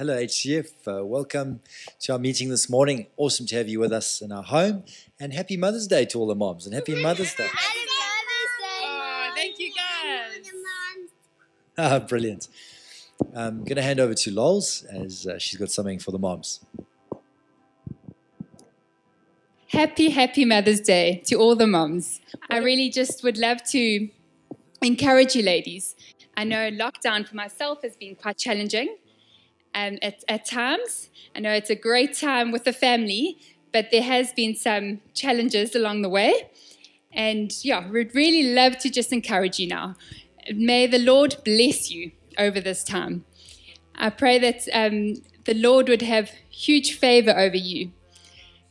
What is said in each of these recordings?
All right. Hello, HCF. Uh, welcome to our meeting this morning. Awesome to have you with us in our home. And happy Mother's Day to all the moms. And happy Mother's Day. Oh, thank you guys. Ah, Brilliant. I'm going to hand over to Lols as uh, she's got something for the moms. Happy, happy Mother's Day to all the moms. I really just would love to encourage you, ladies. I know lockdown for myself has been quite challenging um, at, at times. I know it's a great time with the family, but there has been some challenges along the way. And yeah, we'd really love to just encourage you now. May the Lord bless you over this time. I pray that um, the Lord would have huge favor over you.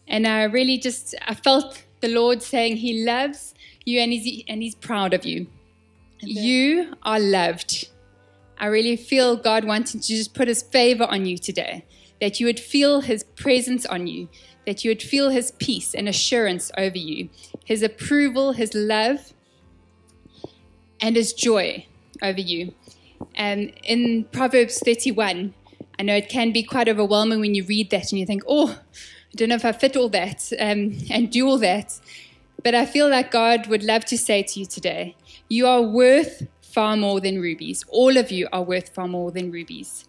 And I really just, I felt the Lord saying He loves you and He's, and he's proud of you. You are loved. I really feel God wanting to just put His favor on you today, that you would feel His presence on you, that you would feel His peace and assurance over you, His approval, His love, and His joy over you. Um, in Proverbs 31, I know it can be quite overwhelming when you read that and you think, oh, I don't know if I fit all that um, and do all that. But I feel like God would love to say to you today, you are worth far more than rubies. All of you are worth far more than rubies.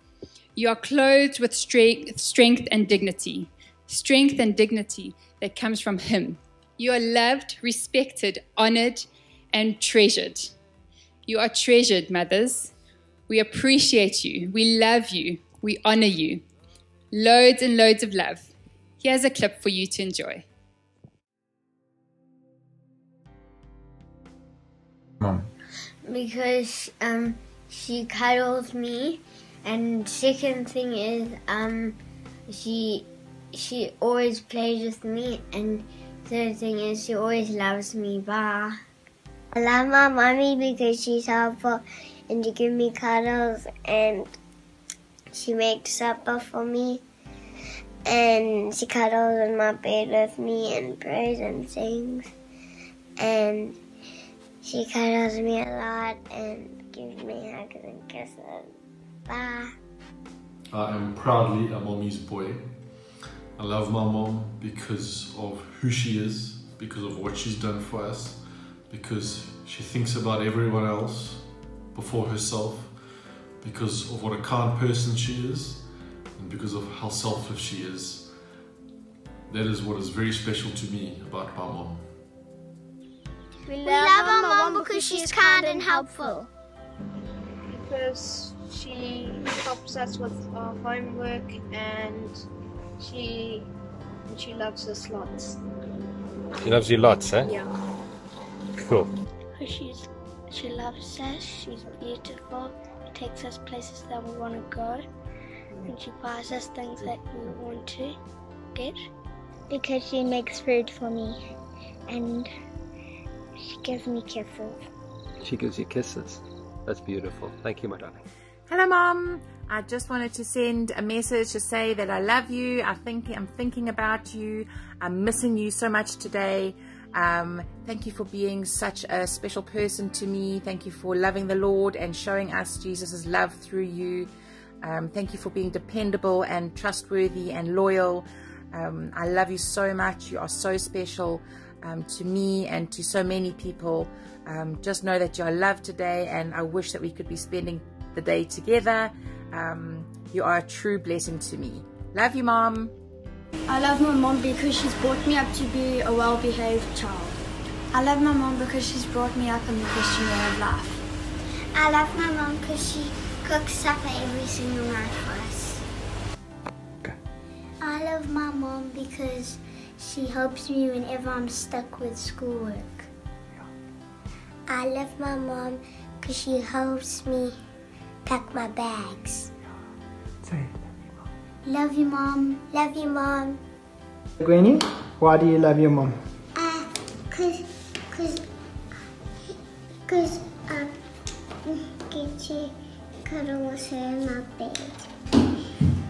You are clothed with strength, strength and dignity, strength and dignity that comes from Him. You are loved, respected, honored, and treasured. You are treasured, mothers. We appreciate you. We love you. We honor you. Loads and loads of love. Here's a clip for you to enjoy. Mom. Because um, she cuddles me, and second thing is um, she she always plays with me, and third thing is she always loves me. Bye. I love my mommy because she's helpful, and she gives me cuddles, and she makes supper for me, and she cuddles in my bed with me and prays and sings, and she cuddles me a lot and gives me hugs and kisses. Bye. I am proudly a mommy's boy. I love my mom because of who she is, because of what she's done for us, because she thinks about everyone else before herself, because of what a kind person she is, and because of how selfless she is. That is what is very special to me about my mom. We love, our mom because she's kind and helpful. because she helps us with our homework and she and she loves us lots. She loves you lots, eh? Yeah. Cool. She's she loves us. She's beautiful. She takes us places that we want to go, and she buys us things that we want to get. Because she makes food for me, and she gives me kisses. She gives you kisses. That's beautiful. Thank you, my darling. Hello, Mom. I just wanted to send a message to say that I love you. I think I'm thinking about you. I'm missing you so much today. Um, thank you for being such a special person to me. Thank you for loving the Lord and showing us Jesus' love through you. Um, thank you for being dependable and trustworthy and loyal. Um, I love you so much. You are so special um, to me and to so many people. Um, just know that you are loved today, and I wish that we could be spending the day together. Um, you are a true blessing to me. Love you, Mom. I love my mom because she's brought me up to be a well-behaved child. I love my mom because she's brought me up in the Christian way of life. I love my mom because she cooks supper every single night for us. I love my mom because she helps me whenever I'm stuck with schoolwork. I love my mom because she helps me pack my bags. Love you, mom. Love you, mom. Granny, why do you love your mom? Uh, cause, cause, cause, um, get to cuddle with her in my bed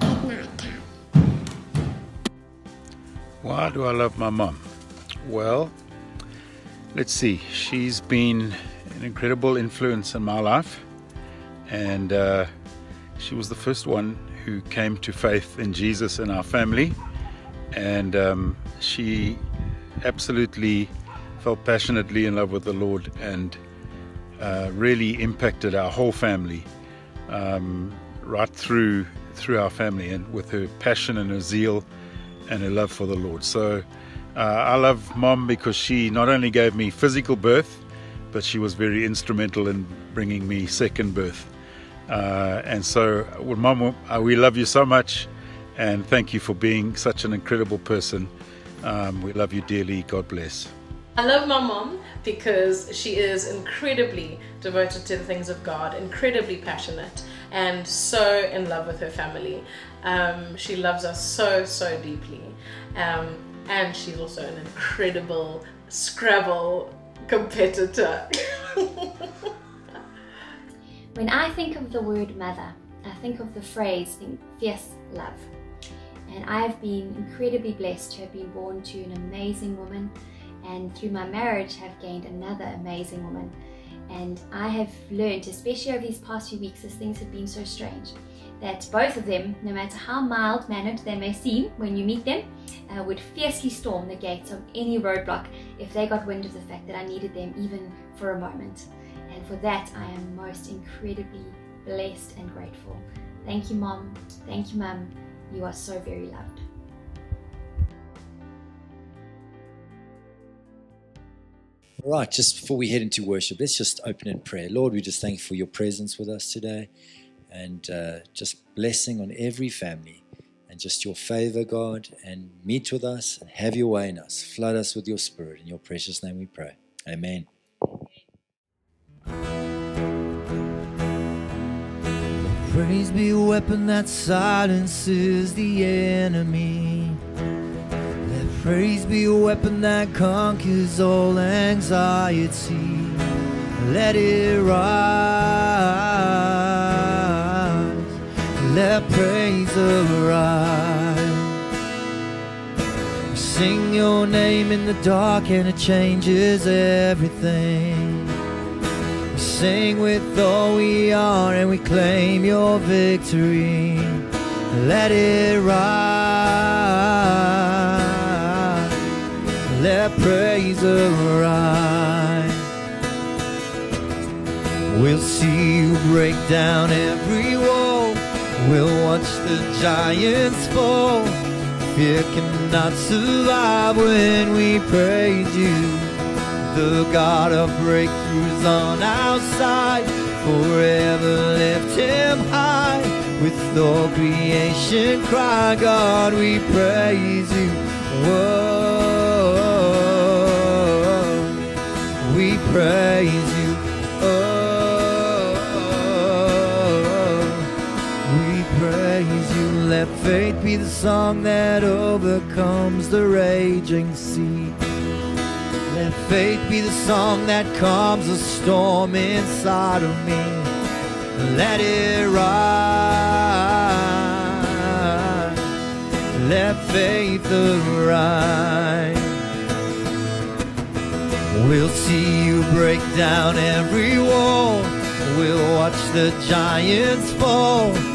at night. Why do I love my mom? Well, let's see. She's been an incredible influence in my life, and uh, she was the first one who came to faith in Jesus in our family, and um, she absolutely fell passionately in love with the Lord and uh, really impacted our whole family um, right through through our family and with her passion and her zeal and her love for the Lord. So uh, I love mom because she not only gave me physical birth, but she was very instrumental in bringing me second birth. Uh, and so, well, mom, uh, we love you so much and thank you for being such an incredible person. Um, we love you dearly. God bless. I love my mom because she is incredibly devoted to the things of God, incredibly passionate, and so in love with her family. Um, she loves us so, so deeply. Um, and she's also an incredible Scrabble competitor. when I think of the word mother, I think of the phrase fierce love. And I have been incredibly blessed to have been born to an amazing woman and through my marriage have gained another amazing woman. And I have learned, especially over these past few weeks as things have been so strange, that both of them, no matter how mild mannered they may seem when you meet them, uh, would fiercely storm the gates of any roadblock if they got wind of the fact that I needed them even for a moment. And for that, I am most incredibly blessed and grateful. Thank you, Mom. Thank you, Mum. You are so very loved. All right, just before we head into worship, let's just open in prayer. Lord, we just thank you for your presence with us today and uh, just blessing on every family and just your favor, God, and meet with us and have your way in us. Flood us with your spirit. In your precious name we pray. Amen. Praise be a weapon that silences the enemy. Let praise be a weapon that conquers all anxiety. Let it rise. Let praise arise. We sing your name in the dark and it changes everything sing with all we are and we claim your victory. Let it rise. Let praise arise. We'll see you break down every wall. We'll watch the giants fall. Fear cannot survive when we praise you the God of breakthroughs on our side. Forever lift him high. With all creation cry, God, we praise you. Whoa, we praise you. Let faith be the song that overcomes the raging sea. Let faith be the song that calms the storm inside of me. Let it rise. Let faith arise. We'll see you break down every wall. We'll watch the giants fall.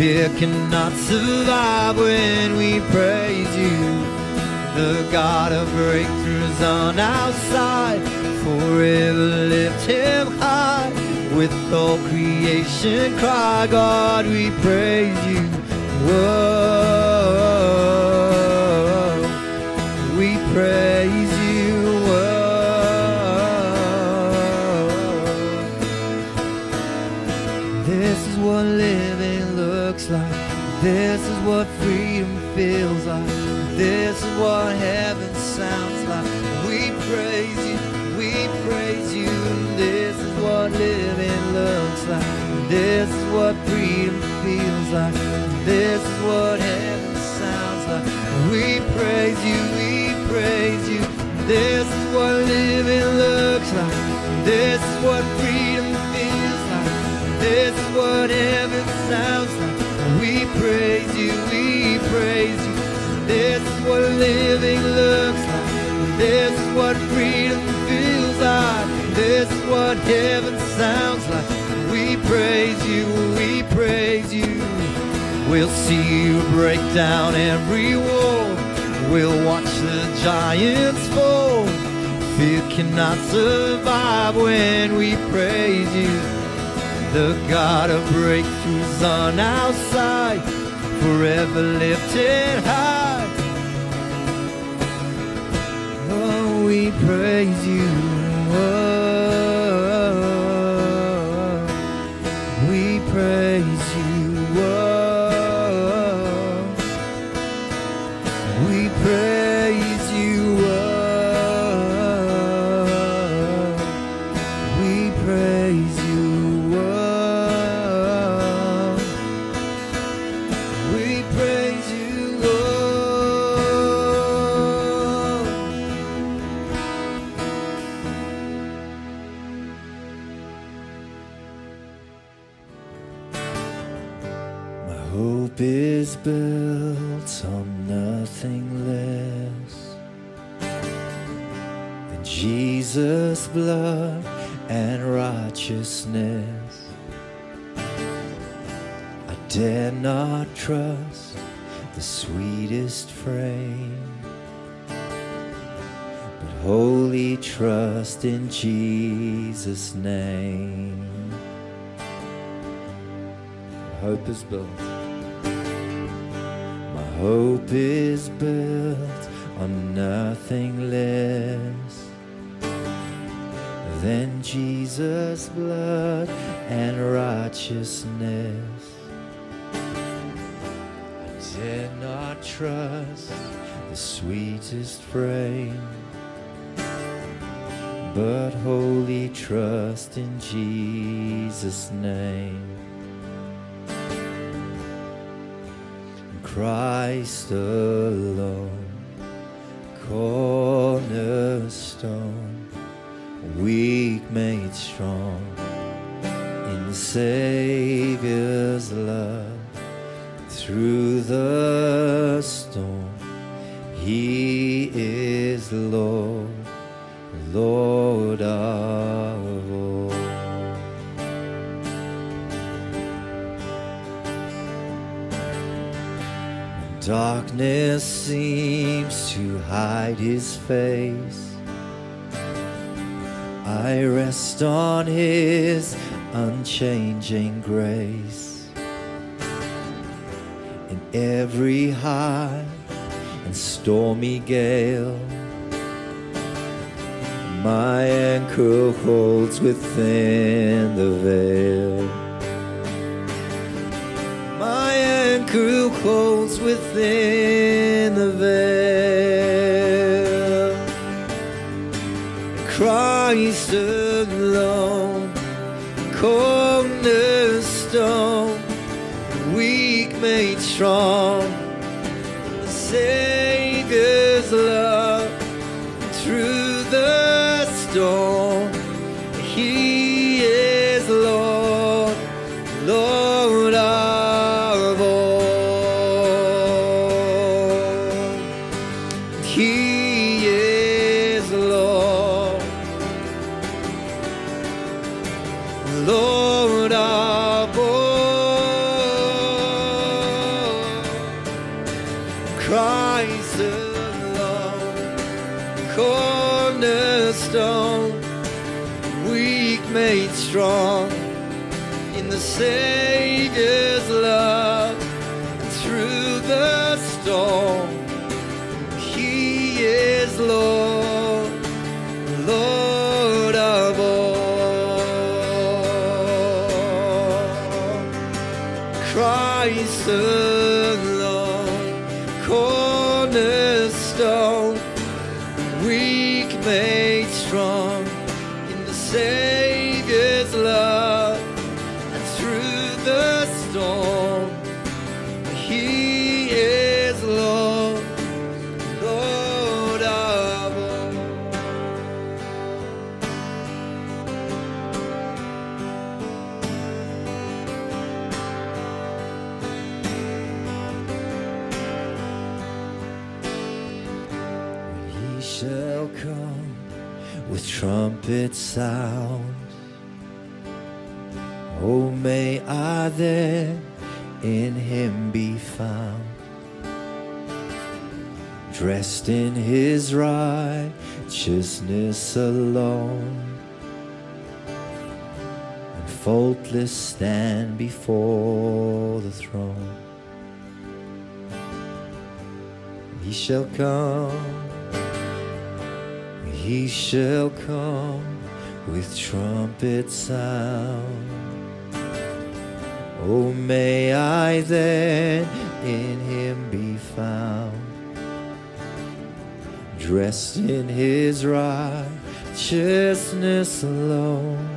Fear cannot survive when we praise you the God of breakthroughs on our side. Forever lift him high. With all creation cry, God, we praise you. Whoa, we praise you. Whoa. This is what looks like. This is what freedom feels like. This is what heaven sounds like. We praise you, we praise you. This is what living looks like. This is what freedom feels like. This is what heaven sounds like. We praise you, we praise you. This is what living looks like. This is what living looks like. This is what freedom feels like. This is what heaven sounds like. We praise you, we praise you. We'll see you break down every wall. We'll watch the giants fall. Fear cannot survive when we praise you. The God of breakthroughs on our side, forever lifted high. We praise you. Oh, we praise frame, but wholly trust in Jesus' name. My hope is built. My hope is built on nothing less than Jesus' blood and righteousness. Dare not trust the sweetest frame, but wholly trust in Jesus' name. Christ alone, cornerstone, weak made strong in the Savior's love. Through the storm, He is Lord, Lord of all. When Darkness seems to hide his face. I rest on his unchanging grace. Every high and stormy gale, my anchor holds within the veil. My anchor holds within the veil. Strong. Shall come with trumpet sound. Oh, may I then in him be found. Dressed in his righteousness alone, and faultless stand before the throne. He shall come, he shall come with trumpet sound. Oh, may I then in him be found, dressed in his righteousness alone,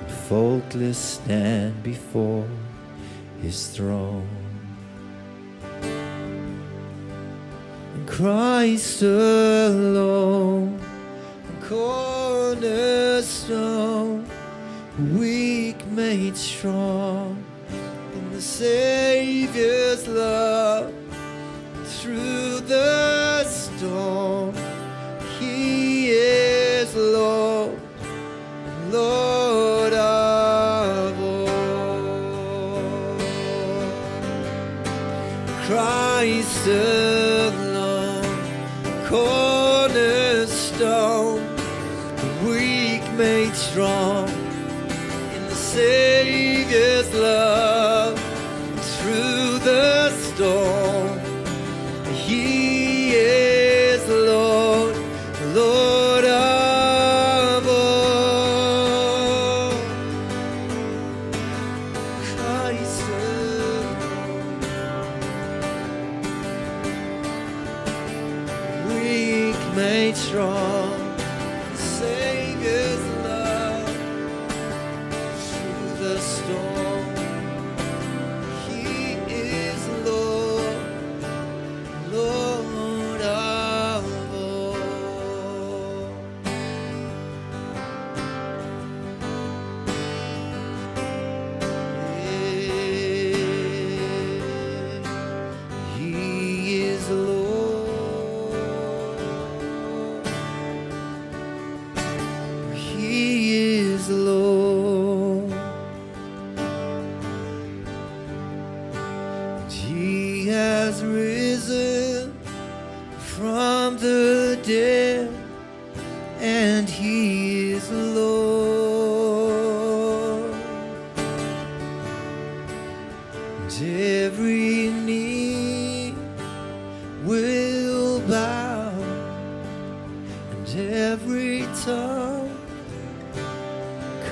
and faultless stand before his throne. Christ alone, cornerstone weak made strong in the Savior's love through the storm. He is Lord, Lord of all. Christ alone, cornerstone, weak made strong in the Savior's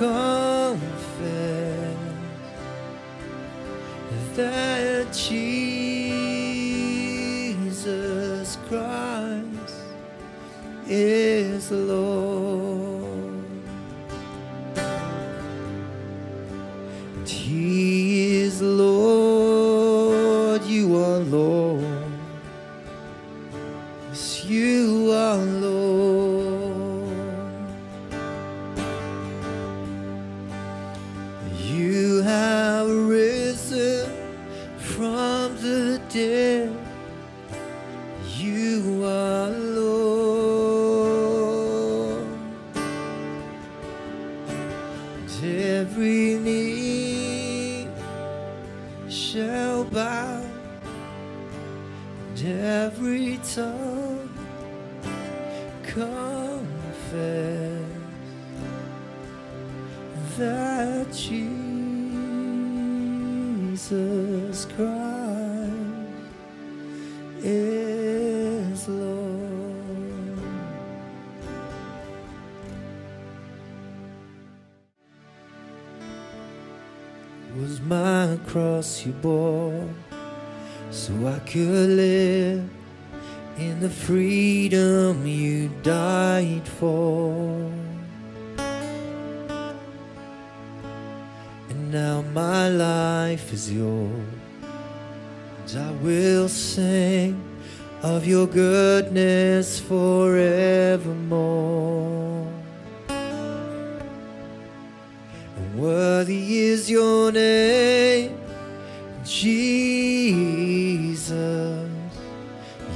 confess that Jesus Christ is Lord. Goodness forevermore. Worthy is your name, Jesus.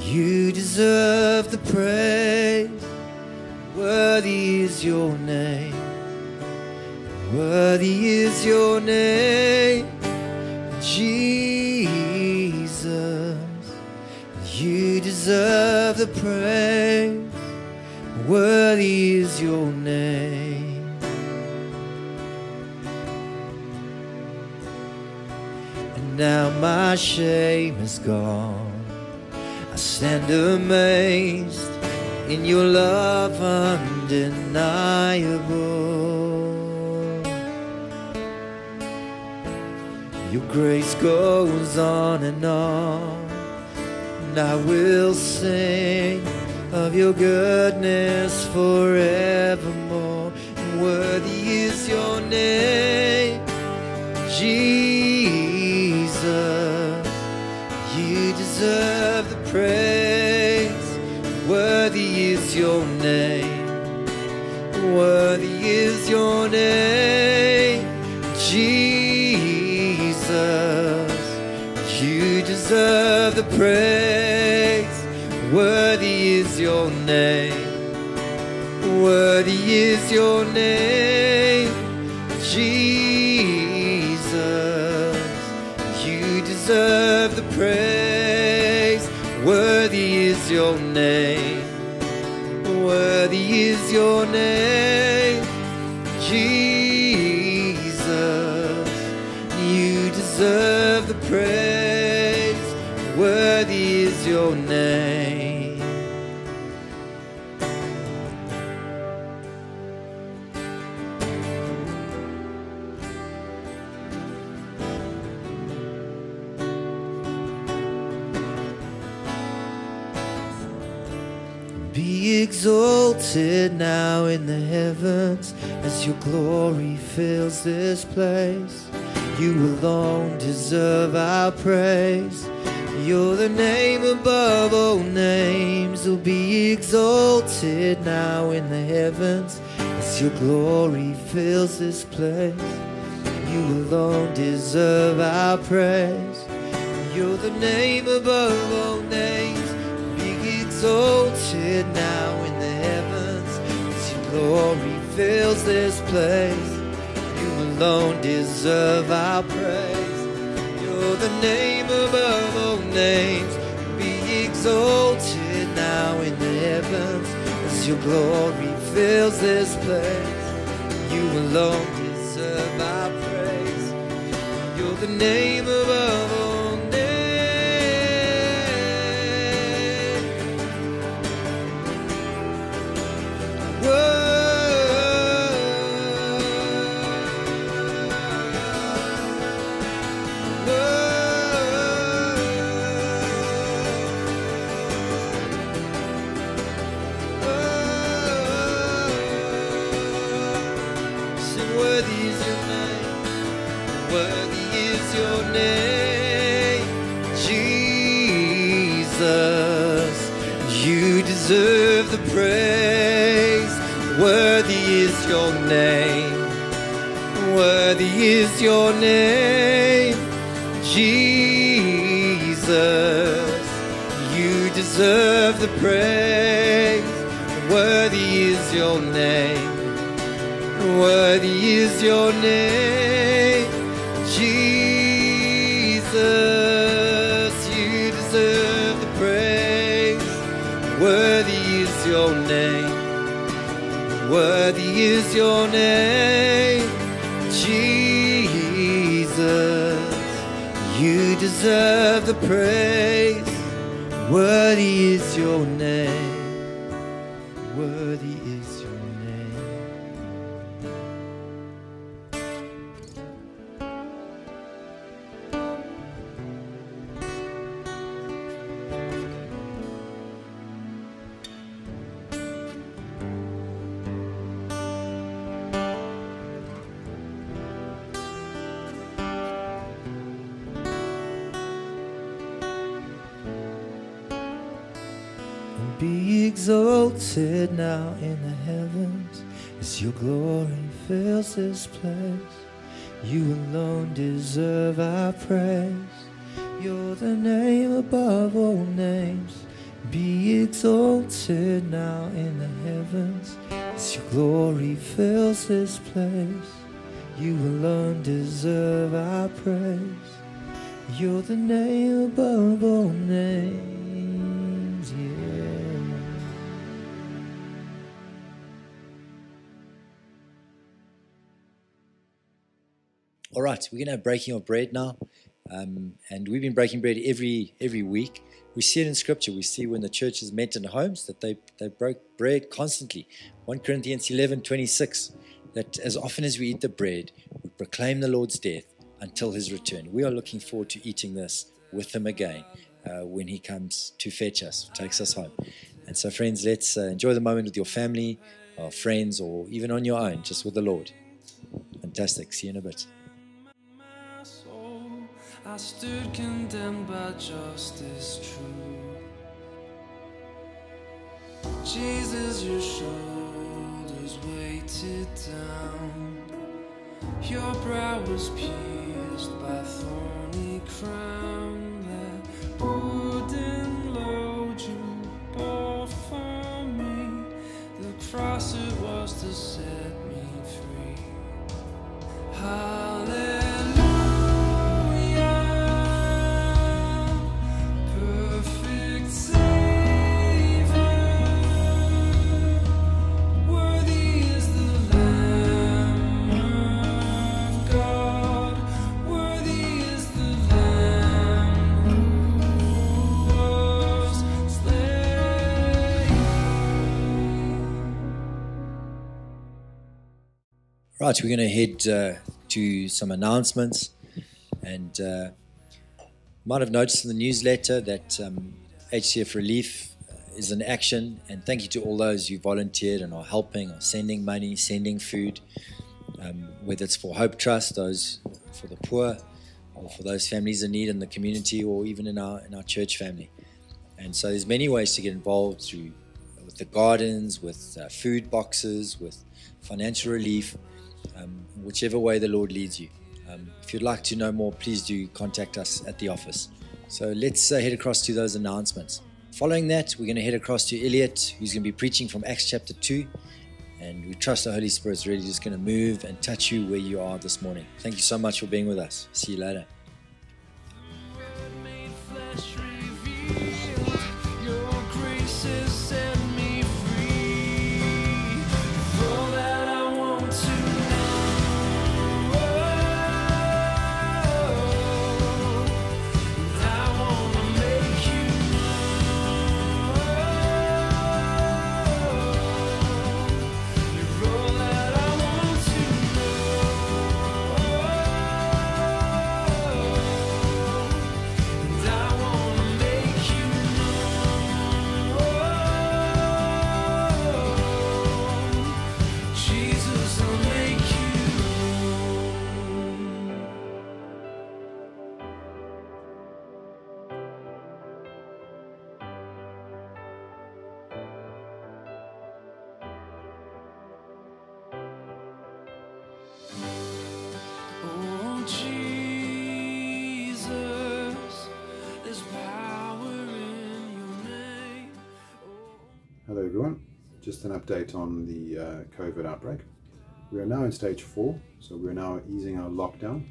You deserve the praise. Worthy is your name. Worthy is your name, the praise. Worthy is your name. And now my shame is gone. I stand amazed in your love undeniable. Your grace goes on and on, and I will sing of your goodness forevermore. And worthy is your name, Jesus. You deserve the praise. Worthy is your name. Worthy is your name, Jesus. You deserve the praise. Your name. Worthy is your name, Jesus. You deserve the praise. Worthy is your name. Worthy is your name, Jesus. You deserve the praise. Worthy is your name. Your glory fills this place. You alone deserve our praise. You're the name above all names. Will be exalted now in the heavens as your glory fills this place. You alone deserve our praise. You're the name above all names. Be exalted now in the heavens as your glory fills this place. You alone deserve our praise. You're the name above all names. Be exalted now in the heavens as your glory fills this place. You alone deserve our praise. You're the name above all Be exalted now in the heavens as your glory fills this place. You alone deserve our praise. You're the name above all names. Be exalted now in the heavens as your glory fills this place. You alone deserve our praise. You're the name above all names, All right, we're going to have breaking of bread now. Um, and we've been breaking bread every every week. We see it in Scripture. We see when the churches met in homes that they, they broke bread constantly. 1 Corinthians 11 26, that as often as we eat the bread, we proclaim the Lord's death until his return. We are looking forward to eating this with him again uh, when he comes to fetch us, takes us home. And so, friends, let's uh, enjoy the moment with your family, friends, or even on your own, just with the Lord. Fantastic. See you in a bit. I stood condemned by justice true. Jesus, your shoulders weighted down. Your brow was pierced by thorny crown that wouldn't load you bore for me. The cross it was to set me free. Hallelujah, Right, we're going to head uh, to some announcements. And uh, might have noticed in the newsletter that um, HCF Relief uh, is in action. And thank you to all those who volunteered and are helping, or sending money, sending food, um, whether it's for Hope Trust, those for the poor, or for those families in need in the community, or even in our in our church family. And so there's many ways to get involved through with the gardens, with uh, food boxes, with financial relief, um, whichever way the Lord leads you. Um, if you'd like to know more, please do contact us at the office. So let's uh, head across to those announcements. Following that, we're going to head across to Elliot, who's going to be preaching from Acts chapter 2. And we trust the Holy Spirit's really just going to move and touch you where you are this morning. Thank you so much for being with us. See you later. Just an update on the uh, COVID outbreak. We are now in stage four, so we're now easing our lockdown.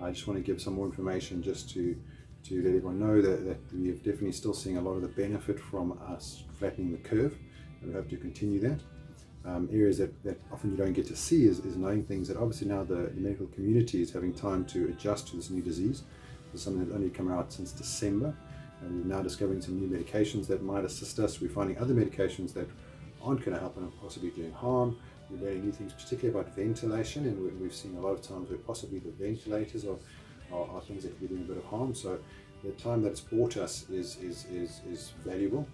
I just want to give some more information just to, to let everyone know that, that we are definitely still seeing a lot of the benefit from us flattening the curve, and we hope to continue that. Um, areas that, that often you don't get to see is, is knowing things that obviously now the, the medical community is having time to adjust to this new disease. This is something that's only come out since December, and we're now discovering some new medications that might assist us. We're finding other medications that aren't going to help and are possibly doing harm. We're learning new things, particularly about ventilation, and we- we've seen a lot of times where possibly the ventilators are, are, are things that could be doing a bit of harm. So the time that's it's brought us is, is, is, is valuable,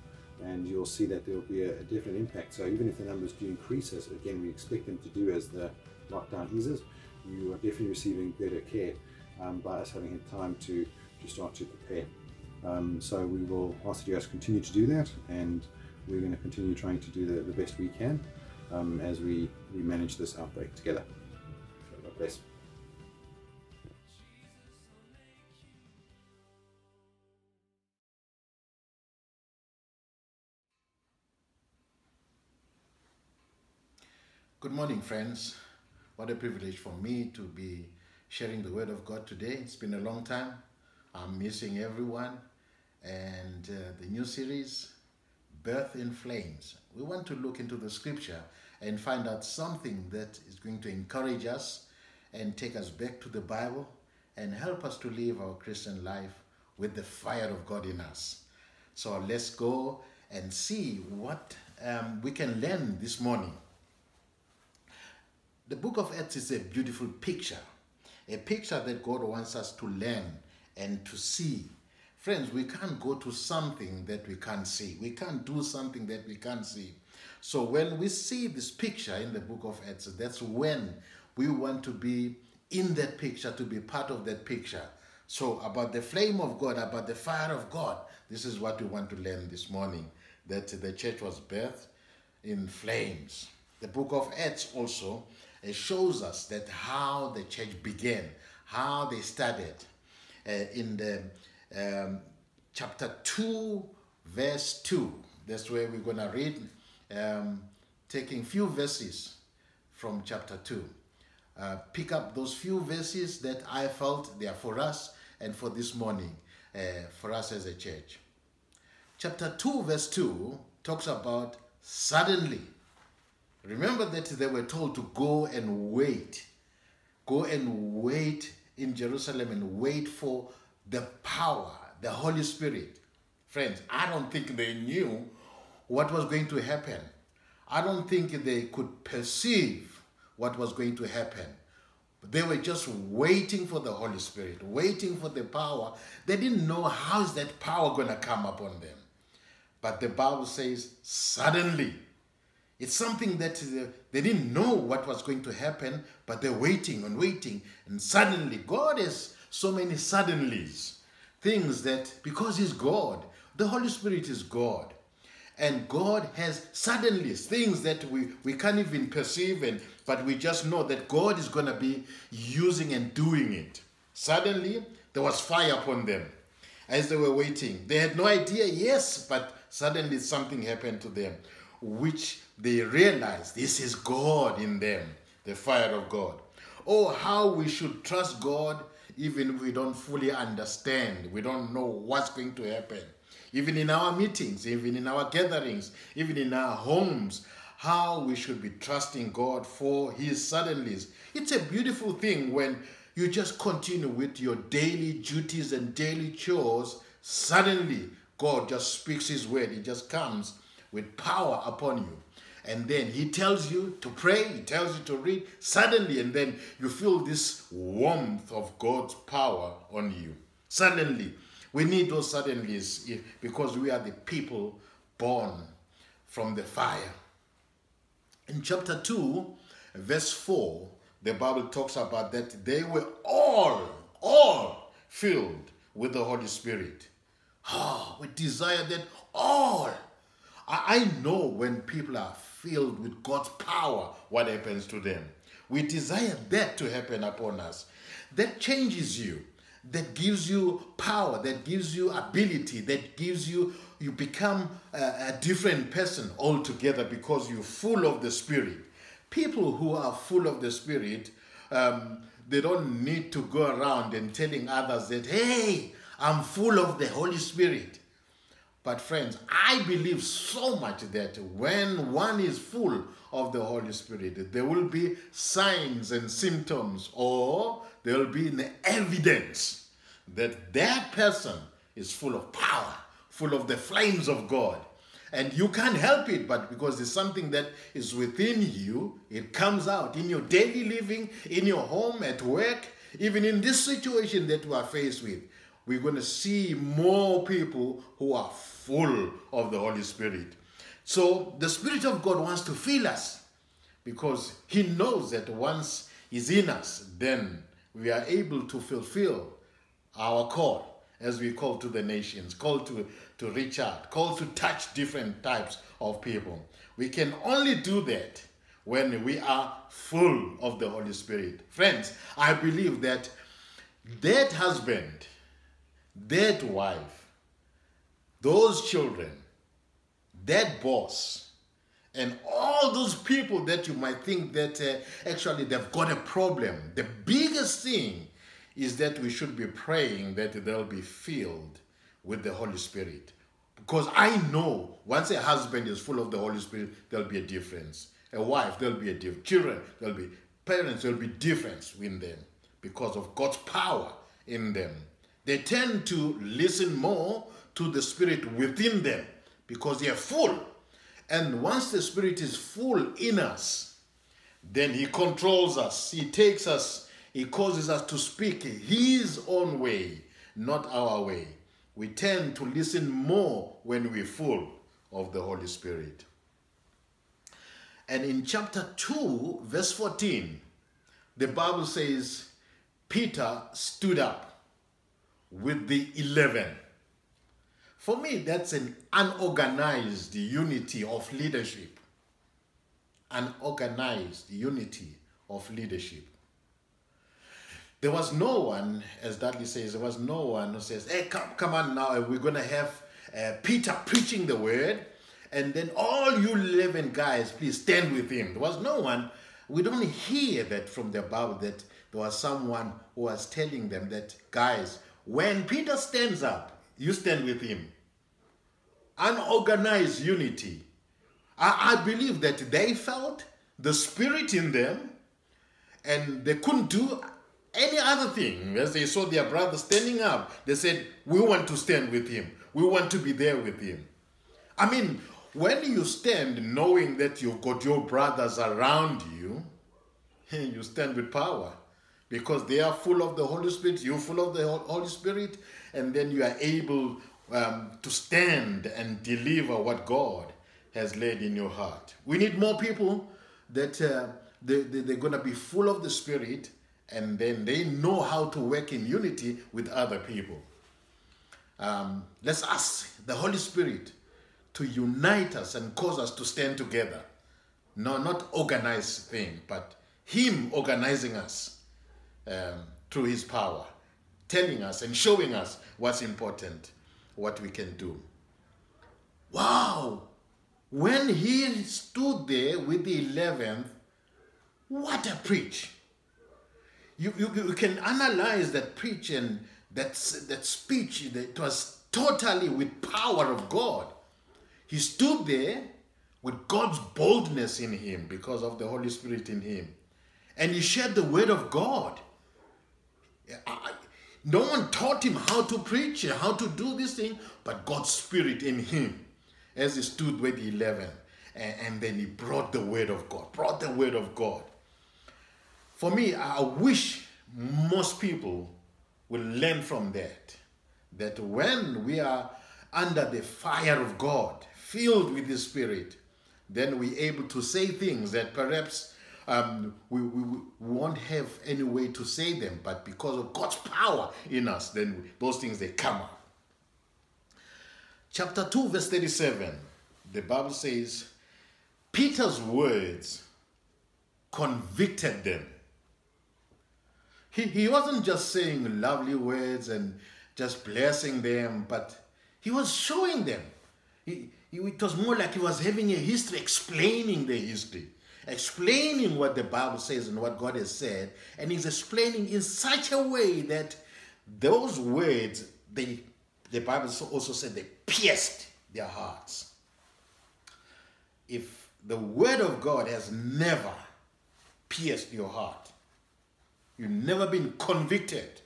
and you'll see that there will be a, a definite impact. So even if the numbers do increase, as again we expect them to do as the lockdown eases, you are definitely receiving better care um, by us having had time to, to start to prepare. Um, so we will ask that you guys continue to do that, and we're going to continue trying to do the, the best we can um, as we, we manage this outbreak together. God bless. Good morning, friends. What a privilege for me to be sharing the Word of God today. It's been a long time. I'm missing everyone. And uh, the new series, Birth in Flames. We want to look into the scripture and find out something that is going to encourage us and take us back to the Bible and help us to live our Christian life with the fire of God in us. So let's go and see what um, we can learn this morning. The book of Acts is a beautiful picture, a picture that God wants us to learn and to see. Friends, we can't go to something that we can't see. We can't do something that we can't see. So when we see this picture in the book of Acts, that's when we want to be in that picture, to be part of that picture. So about the flame of God, about the fire of God, this is what we want to learn this morning, that the church was birthed in flames. The book of Acts also it shows us that how the church began, how they started. Uh, in the um, chapter 2, verse 2, that's where we're going to read, um, taking few verses from chapter 2. Uh, pick up those few verses that I felt they are for us and for this morning, uh, for us as a church. Chapter 2, verse 2 talks about suddenly. Remember that they were told to go and wait. Go and wait in Jerusalem and wait for the power, the Holy Spirit. Friends, I don't think they knew what was going to happen. I don't think they could perceive what was going to happen. They were just waiting for the Holy Spirit, waiting for the power. They didn't know how is that power going to come upon them. But the Bible says, suddenly. It's something that uh, they didn't know what was going to happen, but they're waiting and waiting. And suddenly, God has so many suddenlies. Things that, because He's God, the Holy Spirit is God. And God has suddenly things that we, we can't even perceive, and, but we just know that God is going to be using and doing it. Suddenly, there was fire upon them as they were waiting. They had no idea, yes, but suddenly something happened to them, which they realized this is God in them, the fire of God. Oh, how we should trust God even if we don't fully understand, we don't know what's going to happen. Even in our meetings, even in our gatherings, even in our homes, how we should be trusting God for His suddenlies. It's a beautiful thing when you just continue with your daily duties and daily chores. Suddenly, God just speaks His word, He just comes with power upon you. And then he tells you to pray, he tells you to read, suddenly, and then you feel this warmth of God's power on you. Suddenly, we need those suddenlies because we are the people born from the fire. In chapter 2, verse 4, the Bible talks about that they were all, all filled with the Holy Spirit. Ah, we desire that all. I, I know when people are filled with God's power, what happens to them. We desire that to happen upon us. That changes you, that gives you power, that gives you ability, that gives you, you become a, a different person altogether because you're full of the Spirit. People who are full of the Spirit, um, they don't need to go around and telling others that, hey, I'm full of the Holy Spirit. But friends, I believe so much that when one is full of the Holy Spirit, there will be signs and symptoms or there will be an evidence that that person is full of power, full of the flames of God. And you can't help it, but because it's something that is within you, it comes out in your daily living, in your home, at work, even in this situation that we are faced with. We're going to see more people who are full of the Holy Spirit. So the Spirit of God wants to fill us because He knows that once He's in us, then we are able to fulfill our call as we call to the nations, call to, to reach out, call to touch different types of people. We can only do that when we are full of the Holy Spirit. Friends, I believe that that husband, that wife, those children, that boss, and all those people that you might think that uh, actually they've got a problem, the biggest thing is that we should be praying that they'll be filled with the Holy Spirit. Because I know once a husband is full of the Holy Spirit, there'll be a difference. A wife, there'll be a difference. Children, there'll be parents, there'll be difference in them because of God's power in them. They tend to listen more to the Spirit within them because they are full. And once the Spirit is full in us, then He controls us. He takes us, He causes us to speak His own way, not our way. We tend to listen more when we're full of the Holy Spirit. And in chapter 2, verse 14, the Bible says, Peter stood up with the eleven. For me, that's an unorganized unity of leadership. Unorganized unity of leadership. There was no one, as Dudley says, there was no one who says, hey, come, come on now, we're going to have uh, Peter preaching the word, and then all you 11 guys, please stand with him. There was no one. We don't hear that from the Bible that there was someone who was telling them that, guys, when Peter stands up, you stand with him. Unorganized unity. I, I believe that they felt the spirit in them and they couldn't do any other thing. As they saw their brother standing up, they said, We want to stand with him. We want to be there with him. I mean, when you stand knowing that you've got your brothers around you, you stand with power because they are full of the Holy Spirit, you're full of the Holy Spirit, and then you are able um, to stand and deliver what God has laid in your heart. We need more people that uh, they, they, they're going to be full of the Spirit and then they know how to work in unity with other people. Um, let's ask the Holy Spirit to unite us and cause us to stand together. No, not organize thing, but Him organizing us um, through His power, telling us and showing us what's important, what we can do. Wow! When He stood there with the 11th, what a preach! you, you, you can analyze that preach and that, that speech that was totally with power of God. He stood there with God's boldness in him because of the Holy Spirit in him. And he shared the word of God. I, no one taught him how to preach, how to do this thing, but God's Spirit in him as he stood with the 11. And, and then he brought the word of God, brought the word of God. For me, I wish most people will learn from that. That when we are under the fire of God, filled with the Spirit, then we're able to say things that perhaps um, we, we, we, won't have any way to say them, but because of God's power in us, then those things they come up. Chapter 2, verse 37, the Bible says, Peter's words convicted them he, he wasn't just saying lovely words and just blessing them, but he was showing them. He, he, it was more like he was having a history, explaining the history, explaining what the Bible says and what God has said, and he's explaining in such a way that those words, they, the Bible also said they pierced their hearts. If the word of God has never pierced your heart, You've never been convicted.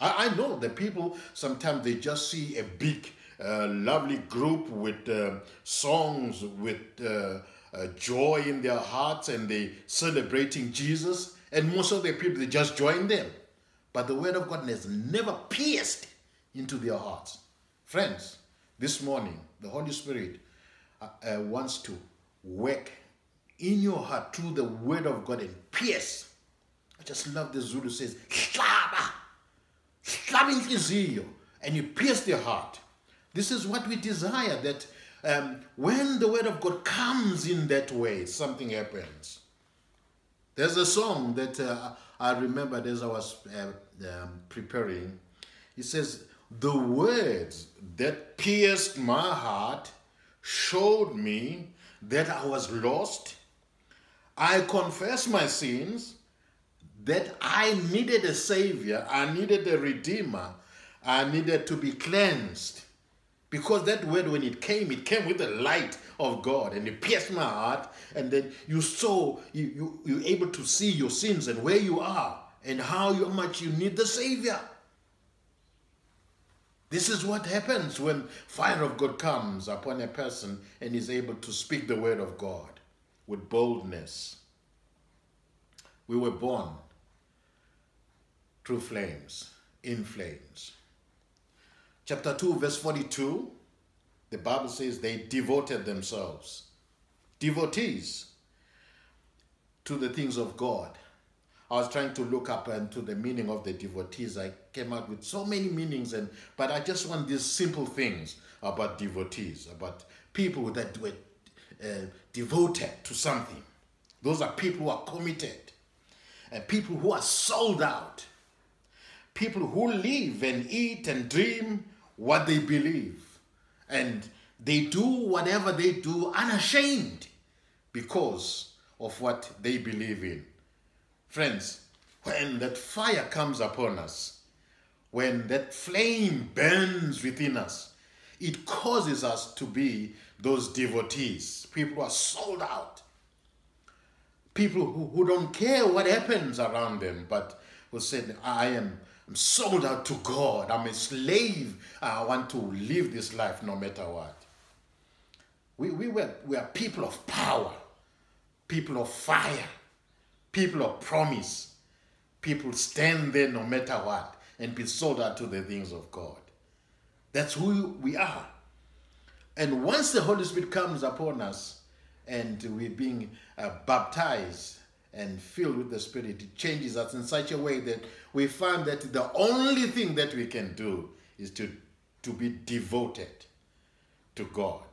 I, I know that people sometimes they just see a big, uh, lovely group with uh, songs, with uh, uh joy in their hearts, and they celebrating Jesus. And most of the people they just join them, but the word of God has never pierced into their hearts. Friends, this morning the Holy Spirit uh, uh, wants to work in your heart through the word of God and pierce I just love the Zulu says, Slaba, slaba inhliziyo, and you pierce their heart. This is what we desire, that um, when the word of God comes in that way, something happens. There's a song that uh, I remembered as I was uh, um, preparing. It says, The words that pierced my heart showed me that I was lost. I confess my sins that I needed a savior, I needed a redeemer, I needed to be cleansed. Because that word, when it came, it came with the light of God and it pierced my heart. And then you saw, you, you, you're able to see your sins and where you are and how much you need the Savior. This is what happens when fire of God comes upon a person and is able to speak the word of God with boldness. We were born through flames, in flames. Chapter 2, verse 42, the Bible says they devoted themselves, devotees, to the things of God. I was trying to look up into the meaning of the devotees. I came out with so many meanings, and but I just want these simple things about devotees, about people that were uh, devoted to something. Those are people who are committed, and people who are sold out, people who live and eat and dream what they believe, and they do whatever they do unashamed because of what they believe in. Friends, when that fire comes upon us, when that flame burns within us, it causes us to be those devotees, people who are sold out, people who, who don't care what happens around them, but who said, I am I'm sold out to God. I'm a slave. I want to live this life no matter what. We, we, were, we are people of power, people of fire, people of promise. People stand there no matter what and be sold out to the things of God. That's who we are. And once the Holy Spirit comes upon us and we're being uh, baptized and filled with the Spirit, it changes us in such a way that we find that the only thing that we can do is to, to be devoted to God.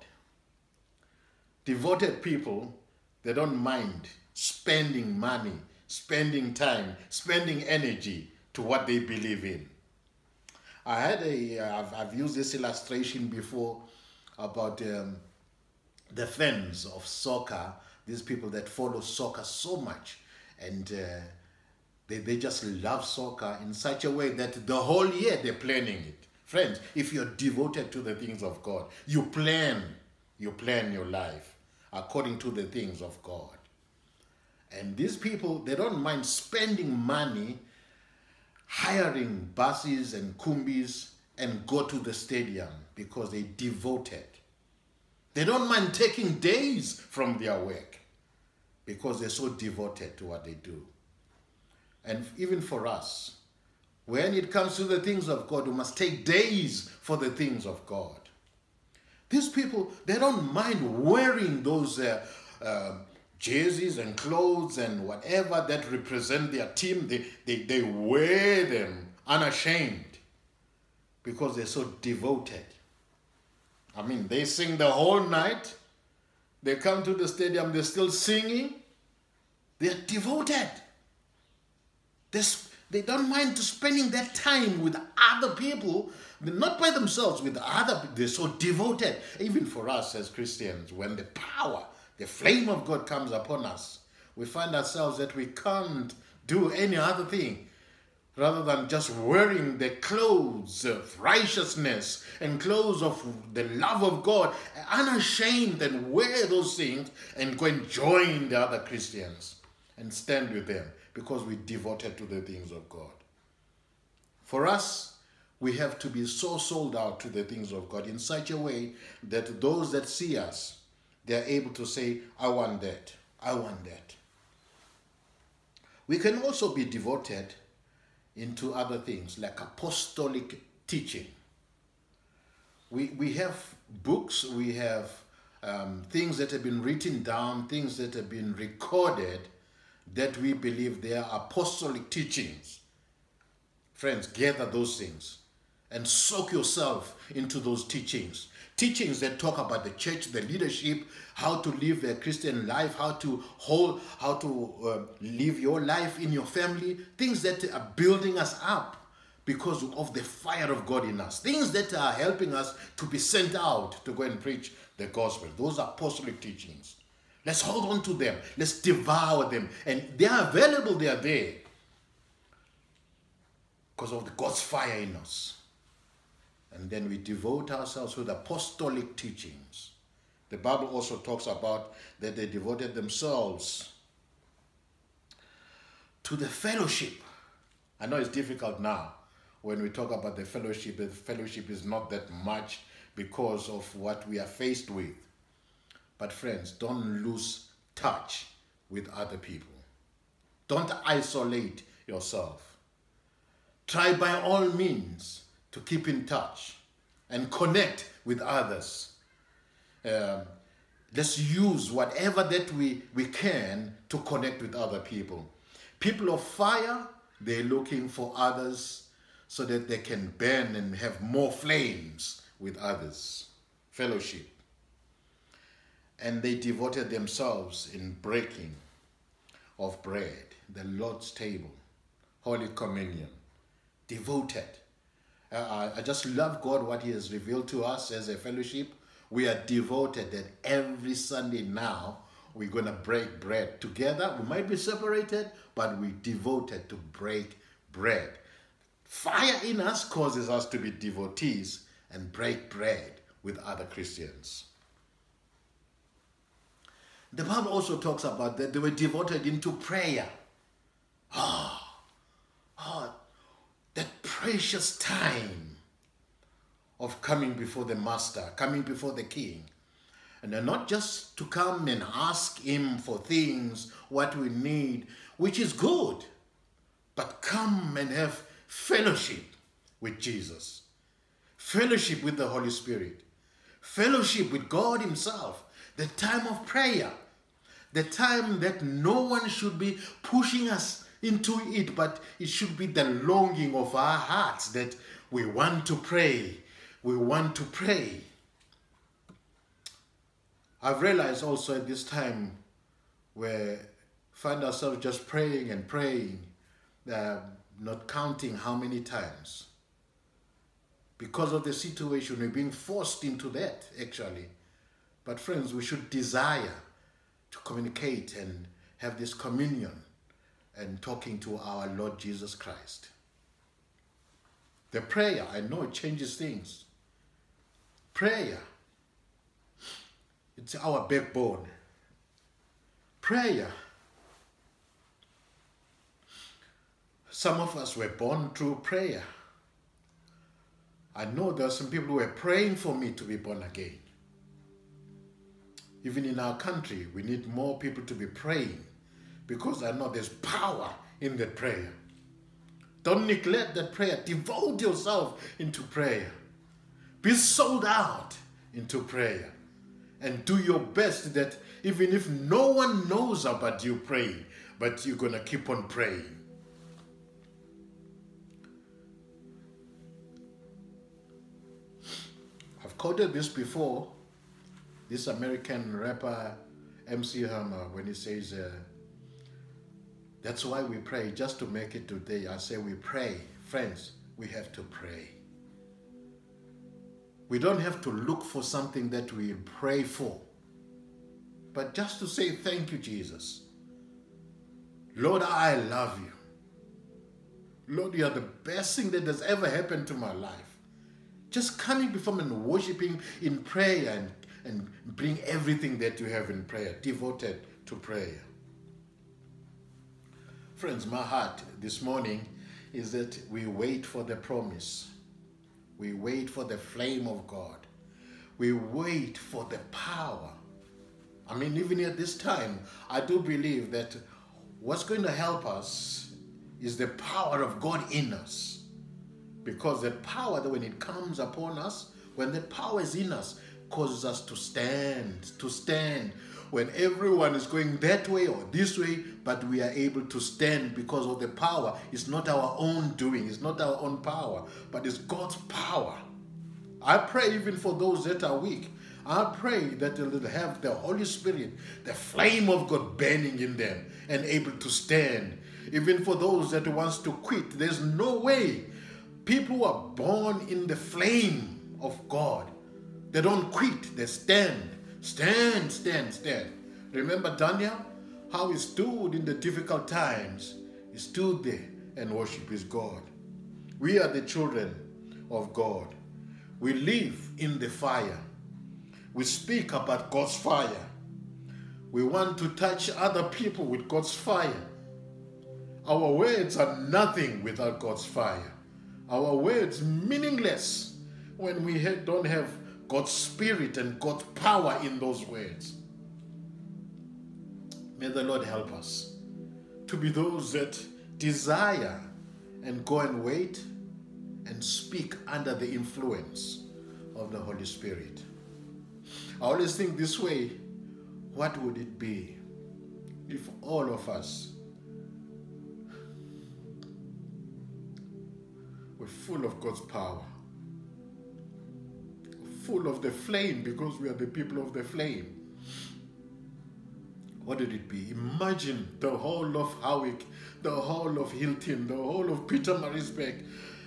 Devoted people, they don't mind spending money, spending time, spending energy to what they believe in. I had a, uh, I've, I've used this illustration before about um, the fans of soccer, these people that follow soccer so much and uh, they, they just love soccer in such a way that the whole year they're planning it. Friends, if you're devoted to the things of God, you plan, you plan your life according to the things of God. And these people, they don't mind spending money, hiring buses and kombis and go to the stadium because they're devoted. They don't mind taking days from their work because they're so devoted to what they do. And even for us, when it comes to the things of God, we must take days for the things of God. These people, they don't mind wearing those uh, uh, jerseys and clothes and whatever that represent their team. They, they, they wear them unashamed because they're so devoted. I mean, they sing the whole night. They come to the stadium, they're still singing. They're devoted. They're, they don't mind to spending that time with other people, not by themselves, with other people. They're so devoted. Even for us as Christians, when the power, the flame of God comes upon us, we find ourselves that we can't do any other thing rather than just wearing the clothes of righteousness and clothes of the love of God, unashamed and wear those things and go and join the other Christians and stand with them because we're devoted to the things of God. For us, we have to be so sold out to the things of God in such a way that those that see us, they're able to say, I want that, I want that. We can also be devoted into other things like apostolic teaching. We, we have books, we have um, things that have been written down, things that have been recorded that we believe they are apostolic teachings. Friends, gather those things and soak yourself into those teachings. Teachings that talk about the church, the leadership, how to live a Christian life, how to hold, how to uh, live your life in your family, things that are building us up because of the fire of God in us, things that are helping us to be sent out to go and preach the gospel. Those are apostolic teachings. Let's hold on to them. Let's devour them. And they are available, they are there. because of the God's fire in us. And then we devote ourselves to the apostolic teachings. The Bible also talks about that they devoted themselves to the fellowship. I know it's difficult now when we talk about the fellowship. The fellowship is not that much because of what we are faced with. But, friends, don't lose touch with other people. Don't isolate yourself. Try by all means to keep in touch and connect with others. Um, let's use whatever that we, we can to connect with other people. People of fire, they're looking for others so that they can burn and have more flames with others. Fellowship. And they devoted themselves in breaking of bread, the Lord's table, Holy Communion. Devoted. I just love God, what He has revealed to us as a fellowship. We are devoted that every Sunday now we're going to break bread together. We might be separated, but we're devoted to break bread. Fire in us causes us to be devotees and break bread with other Christians. The Bible also talks about that they were devoted into prayer. Oh, that precious time of coming before the Master, coming before the King. And not just to come and ask Him for things, what we need, which is good, but come and have fellowship with Jesus, fellowship with the Holy Spirit, fellowship with God Himself, the time of prayer, the time that no one should be pushing us into it, but it should be the longing of our hearts that we want to pray. We want to pray. I've realized also at this time where find ourselves just praying and praying, uh, not counting how many times. Because of the situation, we're being forced into that actually. But friends, we should desire to communicate and have this communion and talking to our Lord Jesus Christ. The prayer, I know it changes things. Prayer, it's our backbone. Prayer. Some of us were born through prayer. I know there are some people who were praying for me to be born again. Even in our country, we need more people to be praying because I know there's power in the prayer. Don't neglect that prayer. Devote yourself into prayer. Be sold out into prayer. And do your best that even if no one knows about you praying, but you're going to keep on praying. I've quoted this before. This American rapper, MC Hammer, when he says, uh, That's why we pray, just to make it today. I say, We pray. Friends, we have to pray. We don't have to look for something that we pray for, but just to say, Thank you, Jesus. Lord, I love you. Lord, you are the best thing that has ever happened to my life. Just coming before and worshiping in prayer and, and bring everything that you have in prayer, devoted to prayer. Friends, my heart this morning is that we wait for the promise. We wait for the flame of God. We wait for the power. I mean, even at this time, I do believe that what's going to help us is the power of God in us. Because the power that when it comes upon us, when the power is in us, causes us to stand, to stand. When everyone is going that way or this way, but we are able to stand because of the power. It's not our own doing, it's not our own power, but it's God's power. I pray even for those that are weak. I pray that they'll have the Holy Spirit, the flame of God burning in them and able to stand. Even for those that wants to quit, there's no way. People are born in the flame of God, they don't quit, they stand. Stand, stand, stand. Remember Daniel? How he stood in the difficult times. He stood there and worshiped his God. We are the children of God. We live in the fire. We speak about God's fire. We want to touch other people with God's fire. Our words are nothing without God's fire. Our words meaningless when we don't have God's spirit and God's power in those words. May the Lord help us to be those that desire and go and wait and speak under the influence of the Holy Spirit. I always think this way what would it be if all of us were full of God's power? Full of the flame because we are the people of the flame. What did it be? Imagine the whole of Howick, the whole of Hilton, the whole of Peter Marisbeck,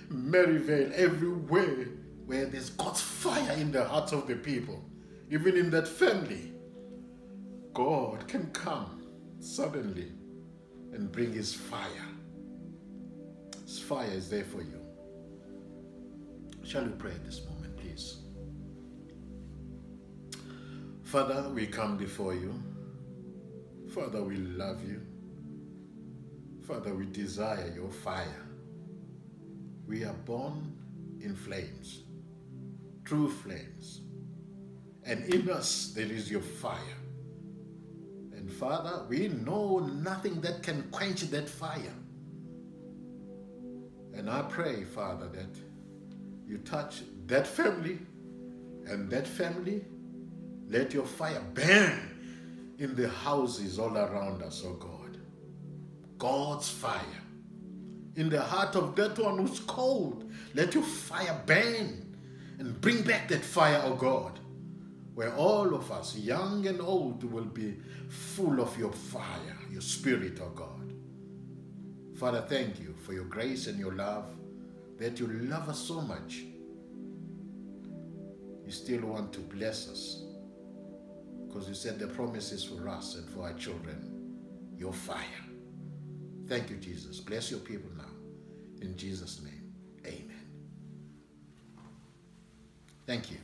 Merrivale, everywhere where there's God's fire in the hearts of the people, even in that family. God can come suddenly and bring His fire. His fire is there for you. Shall we pray this moment, please? Father, we come before you. Father, we love you. Father, we desire your fire. We are born in flames, true flames. And in us there is your fire. And Father, we know nothing that can quench that fire. And I pray, Father, that you touch that family and that family. Let your fire burn in the houses all around us, oh God. God's fire. In the heart of that one who's cold, let your fire burn and bring back that fire, oh God, where all of us, young and old, will be full of your fire, your spirit, oh God. Father, thank you for your grace and your love, that you love us so much. You still want to bless us because you said the promises for us and for our children, your fire. Thank you, Jesus. Bless your people now. In Jesus' name, amen. Thank you.